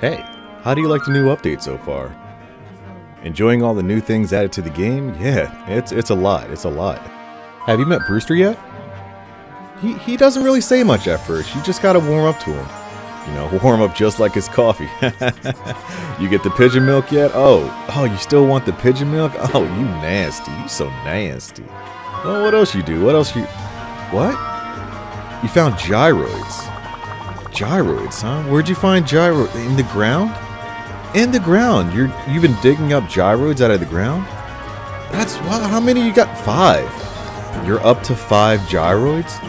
Hey, how do you like the new update so far? Enjoying all the new things added to the game? Yeah, it's it's a lot. It's a lot. Have you met Brewster yet? He he doesn't really say much at first. You just gotta warm up to him. You know, warm up just like his coffee. you get the pigeon milk yet? Oh, oh, you still want the pigeon milk? Oh, you nasty. You so nasty. Well, what else you do? What else you... What? You found gyroids. Gyroids, huh? Where'd you find gyro... In the ground? In the ground. You're, you've been digging up gyroids out of the ground? That's... Wow, how many you got? Five. You're up to five gyroids?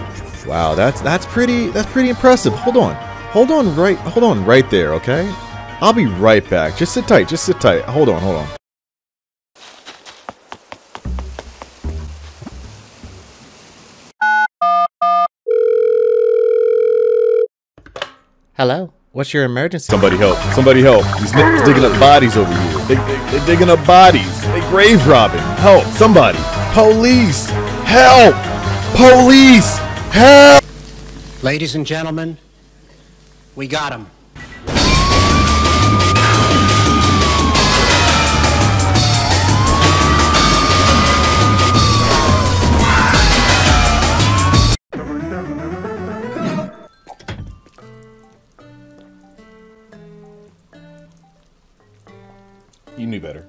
Wow, that's that's pretty that's pretty impressive. Hold on. Hold on right hold on right there, okay? I'll be right back. Just sit tight, just sit tight. Hold on, hold on. Hello? What's your emergency? Somebody help. Somebody help. These niggas digging up bodies over here. They, they, they're digging up bodies. They grave robbing. Help. Somebody. Police. Help. Police. Help. Ladies and gentlemen, we got him. You knew better.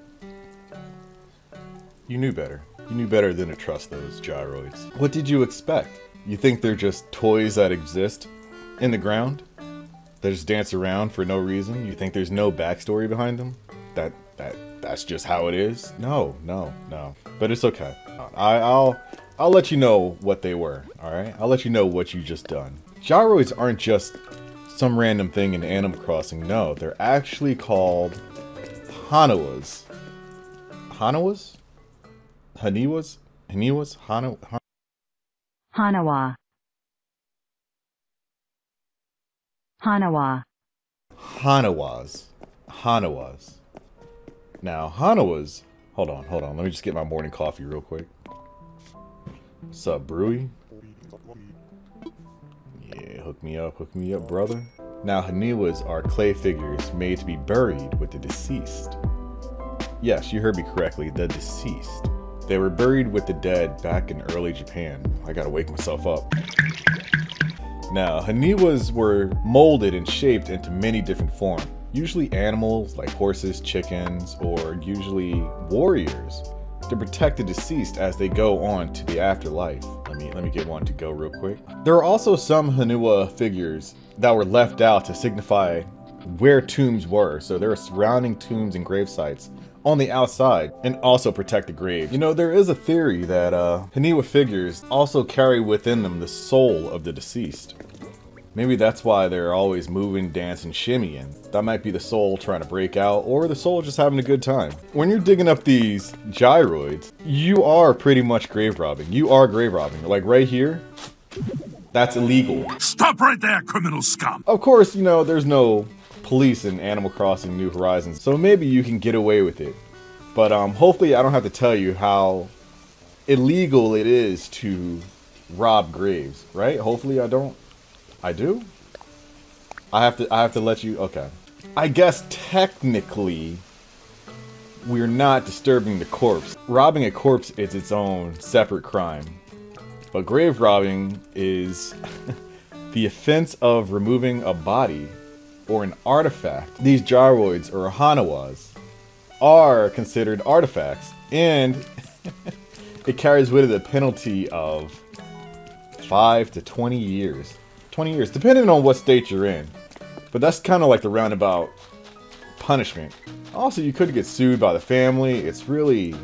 You knew better. You knew better than to trust those gyroids. What did you expect? You think they're just toys that exist in the ground? That just dance around for no reason? You think there's no backstory behind them? That that that's just how it is? No, no, no. But it's okay. I, I'll I'll let you know what they were. All right. I'll let you know what you just done. Gyroids aren't just some random thing in Animal Crossing. No, they're actually called Hanawas. Hanawas? Haniwas? Haniwas? Hana, Han Hanawa. Hanawa. Hanawas. Hanawas. Now, Hanawas. Hold on, hold on. Let me just get my morning coffee real quick. What's up, Brewy? Yeah, hook me up, hook me up, brother. Now, Haniwas are clay figures made to be buried with the deceased. Yes, you heard me correctly, the deceased. They were buried with the dead back in early Japan. I gotta wake myself up. Now, Haniwas were molded and shaped into many different forms, usually animals like horses, chickens, or usually warriors to protect the deceased as they go on to the afterlife. Let me let me get one to go real quick. There are also some Hanua figures that were left out to signify where tombs were. So there are surrounding tombs and grave sites on the outside and also protect the grave. You know, there is a theory that uh, Haniwa figures also carry within them the soul of the deceased. Maybe that's why they're always moving, dancing, shimmying. That might be the soul trying to break out, or the soul just having a good time. When you're digging up these gyroids, you are pretty much grave robbing. You are grave robbing. Like right here, that's illegal. Stop right there, criminal scum! Of course, you know, there's no police in Animal Crossing New Horizons, so maybe you can get away with it. But um, hopefully I don't have to tell you how illegal it is to rob graves, right? Hopefully I don't. I do? I have to I have to let you okay. I guess technically we're not disturbing the corpse. Robbing a corpse is its own separate crime. But grave robbing is the offense of removing a body or an artifact. These gyroids or hanawas are considered artifacts and it carries with it a penalty of 5 to 20 years. 20 years, depending on what state you're in. But that's kind of like the roundabout punishment. Also, you could get sued by the family. It's really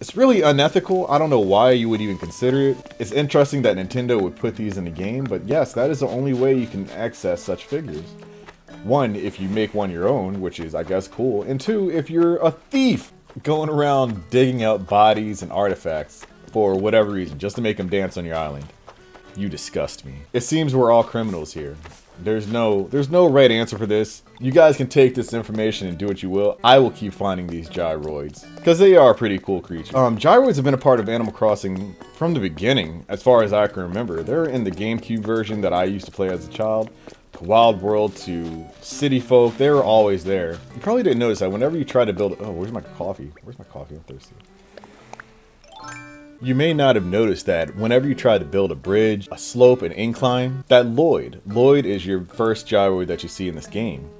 it's really unethical. I don't know why you would even consider it. It's interesting that Nintendo would put these in the game, but yes, that is the only way you can access such figures. One, if you make one your own, which is, I guess, cool. And two, if you're a thief going around digging out bodies and artifacts for whatever reason, just to make them dance on your island. You disgust me. It seems we're all criminals here. There's no there's no right answer for this. You guys can take this information and do what you will. I will keep finding these gyroids because they are pretty cool creatures. Um, gyroids have been a part of Animal Crossing from the beginning, as far as I can remember. They're in the GameCube version that I used to play as a child. To Wild World to City Folk, they were always there. You probably didn't notice that whenever you try to build... Oh, where's my coffee? Where's my coffee? I'm thirsty. You may not have noticed that whenever you try to build a bridge, a slope, an incline, that Lloyd, Lloyd is your first gyroid that you see in this game.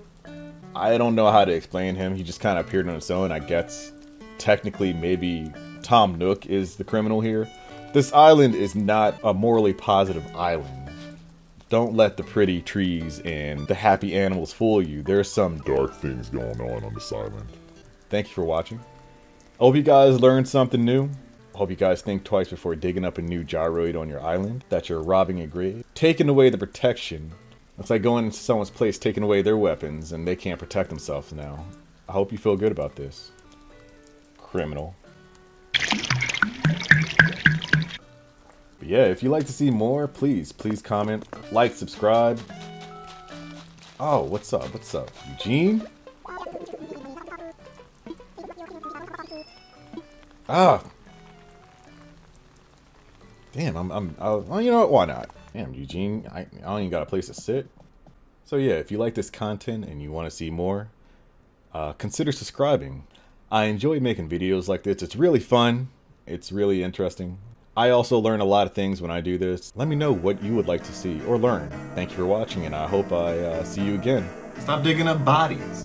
I don't know how to explain him, he just kind of appeared on his own, I guess. Technically, maybe Tom Nook is the criminal here. This island is not a morally positive island. Don't let the pretty trees and the happy animals fool you. There's some Dark things going on on this island. Thank you for watching. I Hope you guys learned something new. Hope you guys think twice before digging up a new gyroid on your island that you're robbing a grave. Taking away the protection. It's like going into someone's place, taking away their weapons, and they can't protect themselves now. I hope you feel good about this. Criminal. But yeah, if you'd like to see more, please, please comment, like, subscribe. Oh, what's up? What's up? Eugene? Ah. Damn, I'm, I'm, I, well, you know what? Why not? Damn, Eugene, I, I don't even got a place to sit. So yeah, if you like this content and you want to see more, uh, consider subscribing. I enjoy making videos like this. It's really fun. It's really interesting. I also learn a lot of things when I do this. Let me know what you would like to see or learn. Thank you for watching, and I hope I uh, see you again. Stop digging up bodies.